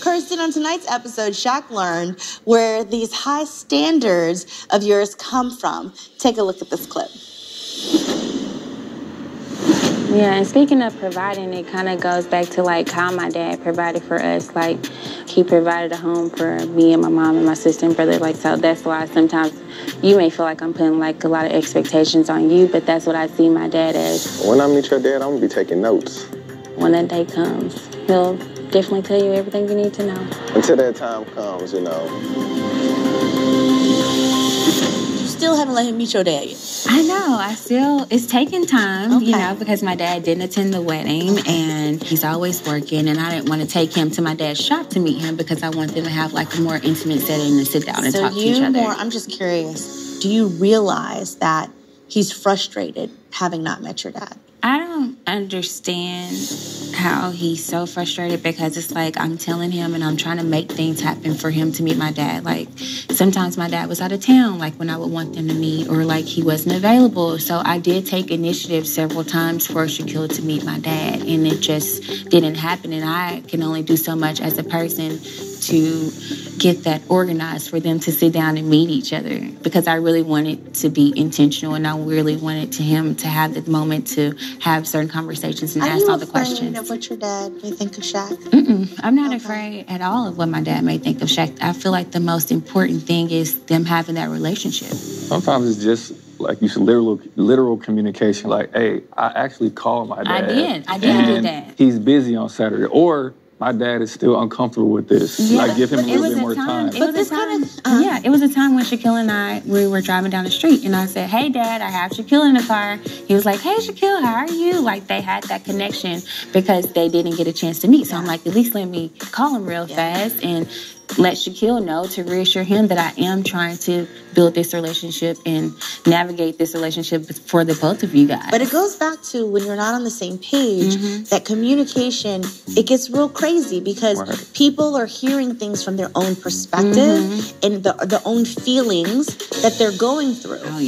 Kirsten, on tonight's episode, Shaq learned where these high standards of yours come from. Take a look at this clip. Yeah, and speaking of providing, it kind of goes back to like how my dad provided for us. Like, he provided a home for me and my mom and my sister and brother. Like, so that's why sometimes you may feel like I'm putting like a lot of expectations on you, but that's what I see my dad as. When I meet your dad, I'm gonna be taking notes. When that day comes, he'll definitely tell you everything you need to know. Until that time comes, you know. You still haven't let him meet your dad yet. I know. I still, it's taking time, Okay. you know, because my dad didn't attend the wedding and he's always working. And I didn't want to take him to my dad's shop to meet him because I want them to have like a more intimate setting and sit down and So talk to each you other. more, I'm just curious, do you realize that he's frustrated having not met your dad? I don't understand how he's so frustrated because it's like I'm telling him and I'm trying to make things happen for him to meet my dad. Like sometimes my dad was out of town, like when I would want them to meet, or like he wasn't available. So I did take initiative several times for Shaquille to meet my dad, and it just didn't happen. And I can only do so much as a person to get that organized for them to sit down and meet each other because I really wanted to be intentional and I really wanted to him to have the moment to have certain conversations and Are ask all the afraid questions. of what your dad may think of Shaq? Mm-mm, I'm not afraid at all of what my dad may think of Shaq. I feel like the most important thing is them having that relationship. Sometimes it's just like you said, literal, literal communication. Like, hey, I actually called my dad. I did. I did do and that. He's busy on Saturday, or my dad is still uncomfortable with this. Like, give him a little bit a more time. time. It was this kind of, um, yeah, it was a time when Shaquille and I we were driving down the street, and I said, "Hey, Dad, I have Shaquille in the car." He was like, "Hey, Shaquille, how are you?" Like they had that connection because they didn't get a chance to meet. So I'm like, at least let me call him real fast and let Shaquille know to reassure him that I am trying to build this relationship and navigate this relationship for the both of you guys. But it goes back to when you're not on the same page, mm-hmm. that communication, it gets real crazy because Right. people are hearing things from their own perspective mm-hmm. and the, the own feelings that they're going through. oh yeah.